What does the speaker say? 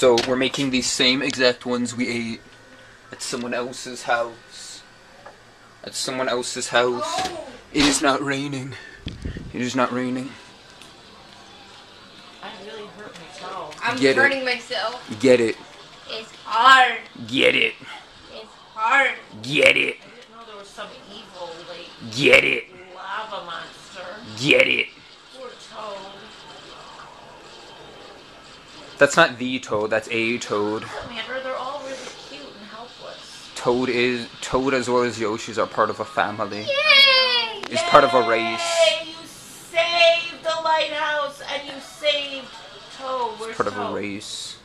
So we're making these same exact ones we ate at someone else's house. At someone else's house. Oh, It is not raining. It is not raining. I really hurt my toe. I'm Get it. hurting myself. Get it. It's hard. Get it. It's hard. Get it. I didn't know there was some evil, like, Get it. lava monster. Get it. Poor toad. That's not the toad, that's a toad. Doesn't they're all really cute and helpless. Toad is Toad as well as Yoshi's are part of a family. Yay! It's part of a race. Yay, You saved the lighthouse and you saved Toad. Where's Part of a race.